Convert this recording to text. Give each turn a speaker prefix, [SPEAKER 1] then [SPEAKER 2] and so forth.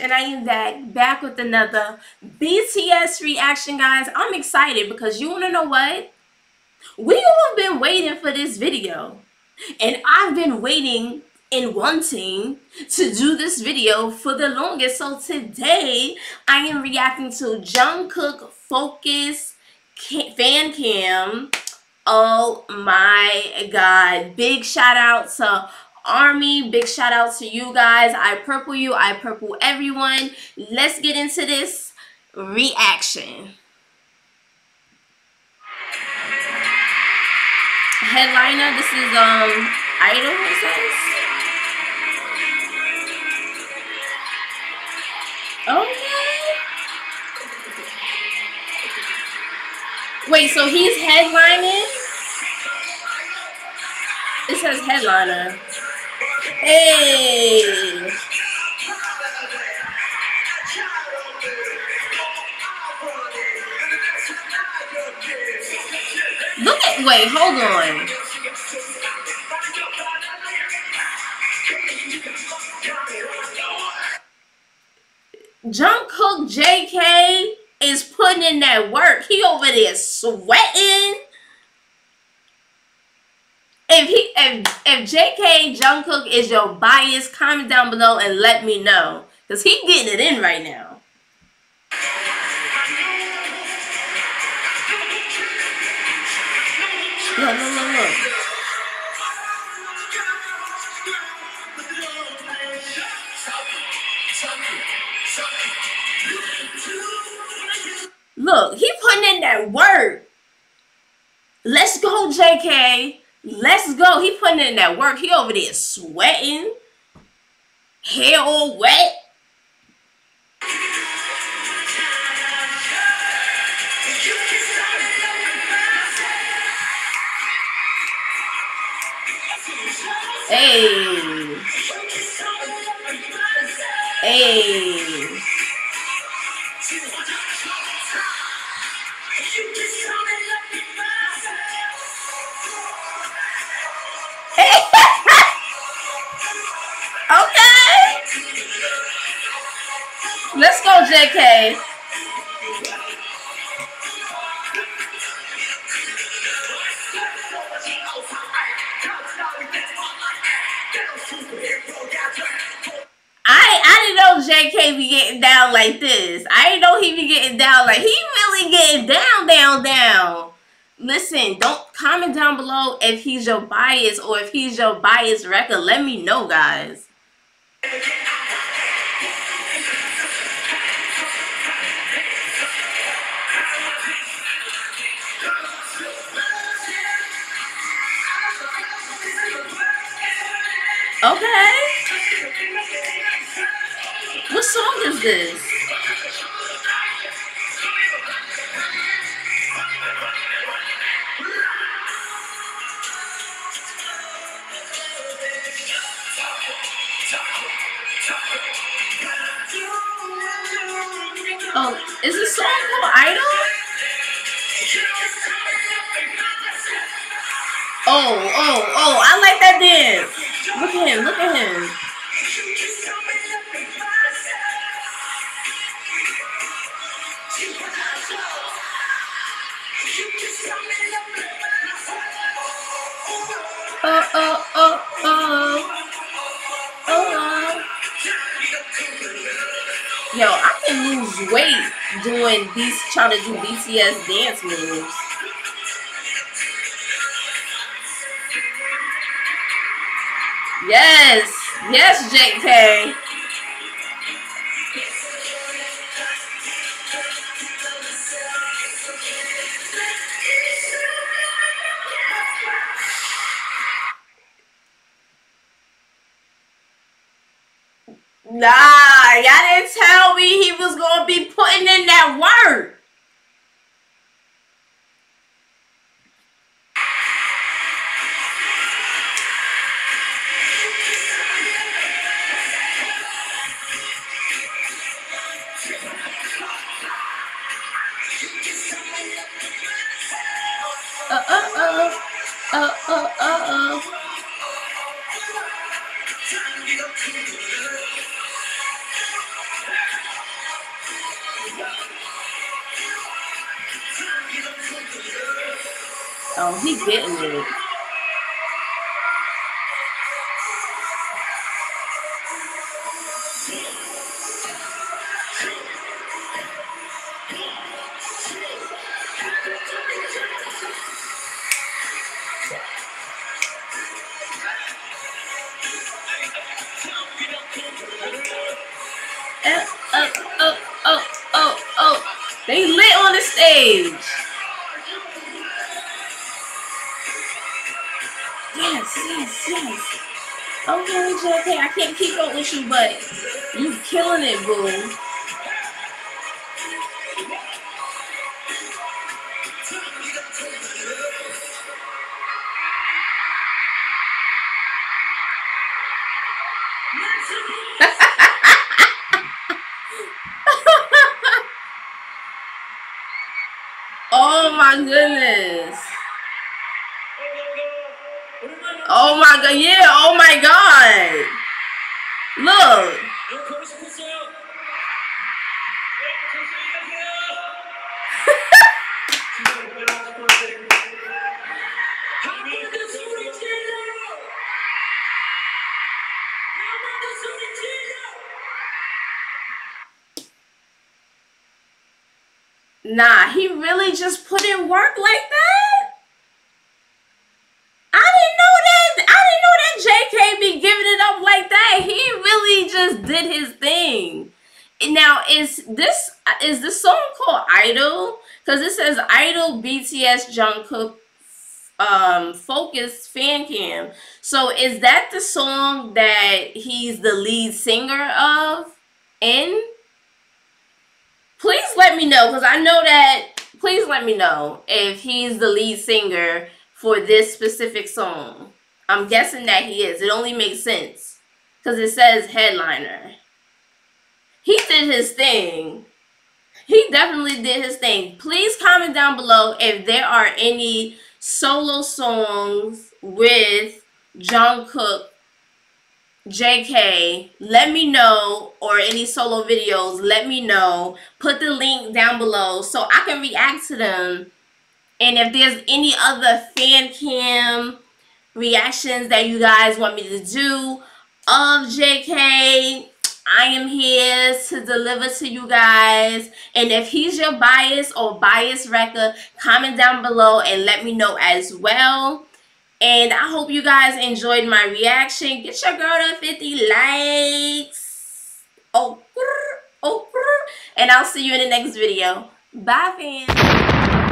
[SPEAKER 1] And I am back, back with another BTS reaction, guys. I'm excited because you want to know what? We all have been waiting for this video, and I've been waiting and wanting to do this video for the longest. So today, I am reacting to Jungkook Focus Fan Cam. Oh my god. Big shout out to Army. Big shout out to you guys. I purple you. I purple everyone. Let's get into this reaction. Headliner. This is um Idol. It says. Okay. Wait, so he's headlining? It says headliner. Hey. Look at, wait, hold on. Jungkook JK is putting in that work. He over there sweating if he if if JK Jungkook is your bias, comment down below and let me know. Cause he getting it in right now. Look, look, look, look. Look, he putting in that work. Let's go, JK. Let's go. He putting in that work. He over there sweating. Hair all wet. Hey. Hey. Go, JK. I I didn't know JK be getting down like this. I didn't know he be getting down like he really getting down, down, down. Listen, don't comment down below if he's your bias or if he's your bias wrecker. Let me know, guys. Okay. What song is this? Oh, is this song called Idol? Oh, oh, oh, I like that dance. Look at him, look at him. Oh, oh, oh, oh. Oh. Yo, I can lose weight doing these, trying to do BTS dance moves. Yes. Yes, JK. Oh, he's getting it. They lit on the stage. Yes, yes, yes. Okay, JK, I can't keep up with you, but you killing it, boo. Oh my goodness. Oh my god, yeah, oh my god. Look. Nah, he really just put in work like that? I didn't know that. I didn't know that JK be giving it up like that. He really just did his thing. Now, is this is this song called Idol? Because it says Idol BTS Jungkook um focus fan cam. So is that the song that he's the lead singer of in? Please let me know because I know that. Please let me know if he's the lead singer for this specific song. I'm guessing that he is. It only makes sense because it says headliner. He did his thing. He definitely did his thing. Please comment down below if there are any solo songs with Jungkook JK, let me know, or any solo videos, let me know. Put the link down below so I can react to them. And if there's any other fan cam reactions that you guys want me to do of JK, I am here to deliver to you guys. And if he's your bias or bias wrecker, comment down below and let me know as well. And I hope you guys enjoyed my reaction. Get your girl to 50 likes. Oh, oh, and I'll see you in the next video. Bye, fans.